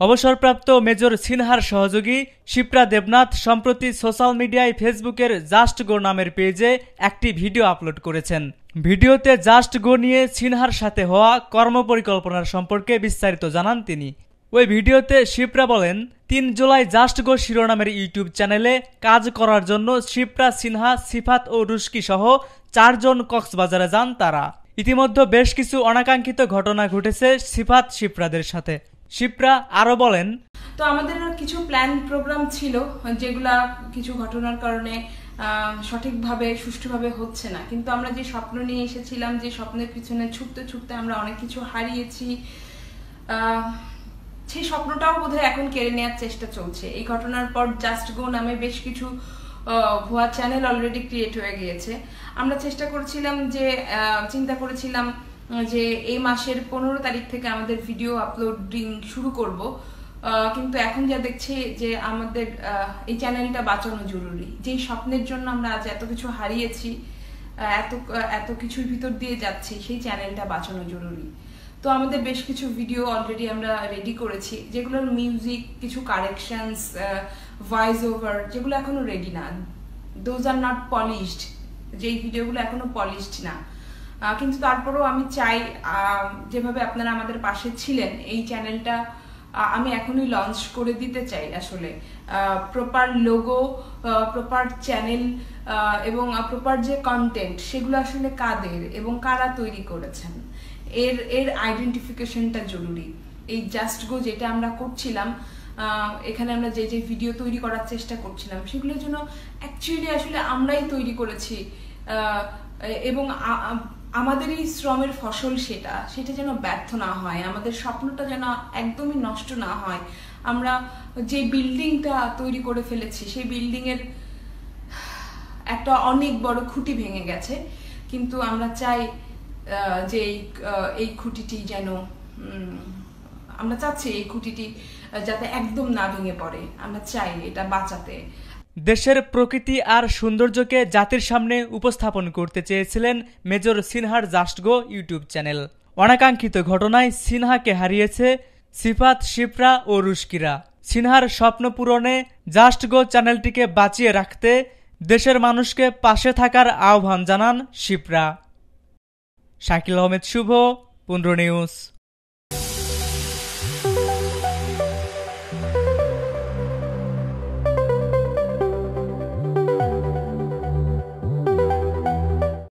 অবসরপ্রাপ্ত মেজর সিনহার সহযোগী শিপ্রা দেবনাথ সম্প্রতি সোশ্যাল মিডিয়ায় ফেসবুকের জাস্ট গো নামের পেজে একটি ভিডিও আপলোড করেছেন। ভিডিওতে জাস্ট গো নিয়ে সিনহার সাথে হওয়া কর্মপরিকল্পনার সম্পর্কে বিস্তারিত জানান তিনি। ওই ভিডিওতে শিপ্রা বলেন, তিন জুলাই জাস্ট গো শিরোনামের ইউটিউব চ্যানেলে কাজ করার জন্য শিপ্রা, সিনহা, সিফাত ও রুস্কি সহ চারজন কক্সবাজারে যান তারা। ইতিমধ্যে বেশ কিছু অনাকাঙ্ক্ষিত ঘটনা ঘটেছে সিফাত শিপ্রাদের সাথে। শিপ্রা আরও বলেন, তো আমাদের কিছু প্ল্যান প্রোগ্রাম ছিল, যেগুলা কিছু ঘটনার কারণে সঠিকভাবে, সুষ্ঠুভাবে হচ্ছে না। কিন্তু আমরা যে স্বপ্ন নিয়ে এসেছিলাম, যে স্বপ্নের পিছনে ছুটতে ছুটতে আমরা অনেক কিছু হারিয়েছি সেই স্বপ্নটাও বোধহয় এখন কেড়ে নেওয়ার চেষ্টা চলছে। এই ঘটনার পর জাস্ট গো নামে বেশ কিছু ভুয়া চ্যানেল অলরেডি ক্রিয়েট হয়ে গিয়েছে। আমরা চেষ্টা করেছিলাম যে চিন্তা করেছিলাম যে এই মাসের পনেরো তারিখ থেকে আমাদের ভিডিও আপলোডিং শুরু করব। কিন্তু এখন যা দেখছি যে আমাদের এই চ্যানেলটা বাঁচানো জরুরি। যেই স্বপ্নের জন্য আমরা আজ এত কিছু হারিয়েছি এত এত কিছুর ভিতর দিয়ে যাচ্ছি, সেই চ্যানেলটা বাঁচানো জরুরি। তো আমাদের বেশ কিছু ভিডিও অলরেডি আমরা রেডি করেছি যেগুলোর মিউজিক কিছু কারেকশনস ভয়েস ওভার যেগুলো এখনও রেডি না। দোজ আর নট পলিশড যেই ভিডিওগুলো এখনও পলিশড না। কিন্তু তারপরেও আমি চাই যেভাবে আপনারা আমাদের পাশে ছিলেন, এই চ্যানেলটা আমি এখনই লঞ্চ করে দিতে চাই আসলে। প্রপার লোগো প্রপার চ্যানেল এবং প্রপার যে কন্টেন্ট সেগুলো আসলে কাদের এবং কারা তৈরি করেছেন? এর এর আইডেন্টিফিকেশনটা জরুরি। এই জাস্ট গো যেটা আমরা করছিলাম এখানে আমরা যে যে ভিডিও তৈরি করার চেষ্টা করছিলাম, সেগুলোর জন্য অ্যাকচুয়ালি আসলে আমরাই তৈরি করেছি এবং আ- এই শ্রমের ফসল সেটা সেটা যেন ব্যর্থ না হয়, আমাদের স্বপ্নটা যেন একদমই নষ্ট না হয়। আমরা যে বিল্ডিংটা তৈরি করে ফেলেছি, সেই বিল্ডিং এর একটা অনেক বড় খুঁটি ভেঙে গেছে। কিন্তু আমরা চাই যে এই এই খুঁটিটি যেন আমরা চাচ্ছি এই খুঁটিটি যাতে একদম না ভেঙে পড়ে। আমরা চাই এটা বাঁচাতে। দেশের প্রকৃতি আর সৌন্দর্যকে জাতির সামনে উপস্থাপন করতে চেয়েছিলেন মেজর সিনহার জাস্টগো ইউটিউব চ্যানেল। অনাকাঙ্ক্ষিত ঘটনায় সিনহাকে হারিয়েছে সিফাত শিপ্রা ও রুশকিরা। সিনহার স্বপ্ন পূরণে জাস্ট গো চ্যানেলটিকে বাঁচিয়ে রাখতে দেশের মানুষকে পাশে থাকার আহ্বান জানান শিপ্রা। শাকিল আহমেদ, শুভ পুন্ড্র নিউজ।